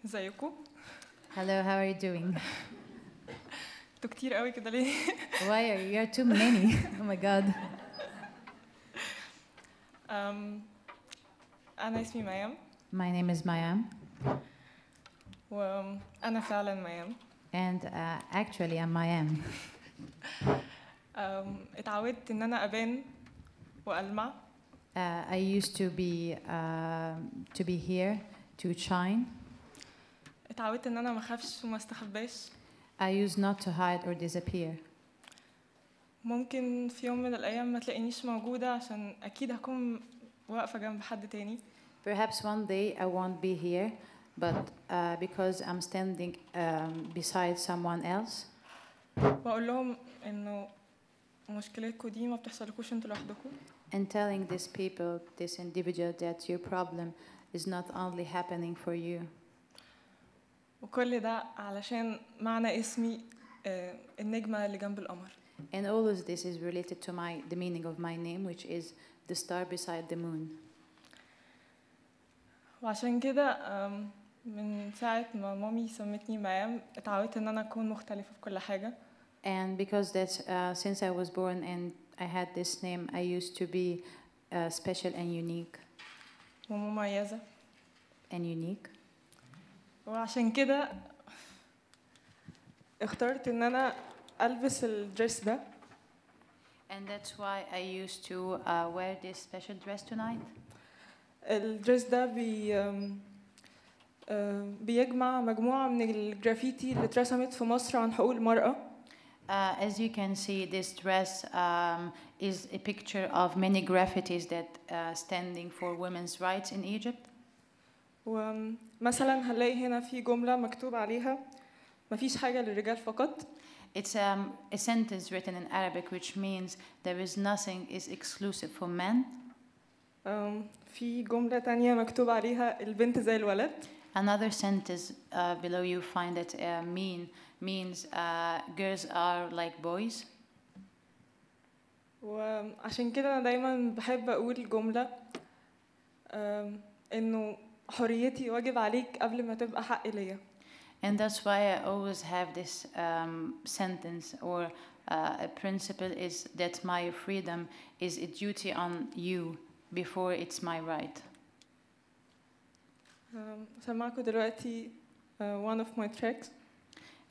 ازيكم Hello, how are you doing? انتوا كتير قوي كده ليه Why are you? You're too many. Oh my God. أم، انا اسمي ميام My name is Mayam, وانا فعلا ميام and uh, actually I'm Mayam. أم، اتعودت ان انا ابان والمع Uh, I used to be uh, to be here to shine. اتعودت ان أنا ما اخافش وما استخباش I used not to hide or disappear. ممكن في يوم من الأيام ما تلاقينيش موجوده عشان أكيد هكون واقفه جنب حد تاني Perhaps one day I won't be here, but uh, because I'm standing um, beside someone else, واقول لهم انه مشكلتكم دي ما بتحصلكوش أنتوا لوحدكم and telling these people, this individual, that your problem is not only happening for you. وكل ده علشان معنى اسمي آه، النجمه اللي جنب القمر And all of this is related to my the meaning of my name, which is the star beside the moon. وعشان كده من ساعة ما مامي سمتني ميام اتعودت ان أنا اكون مختلفة في كل حاجة And because that's uh, since I was born and I had this name, I used to be uh, special and unique ومميزة and unique. وعشان كده اخترت ان أنا البس الدريس ده And that's why I used to uh, wear this special dress tonight. الدريس ده بي أم، بيجمع مجموعة من الجرافيتي اللي اترسمت في مصر عن حقوق المرأة Uh, as you can see, this dress um, is a picture of many graffitis that uh, standing for women's rights in Egypt. ومثلا هنلاقي هنا في جملة مكتوب عليها مفيش حاجة للرجال فقط It's um, a sentence written in Arabic which means there is nothing is exclusive for men. أم، في جملة تانية مكتوب عليها البنت زي الولد Another sentence uh, below you find that uh, mean means uh, girls are like boys. وعشان كده أنا دايما بحب أقول جملة أم، إنه حريتي واجب عليك قبل ما تبقى حق ليا And that's why I always have this um, sentence or uh, a principle is that my freedom is a duty on you before it's my right. أم، أسمعكم دلوقتي uh, one of my tracks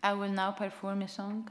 I will now perform a song.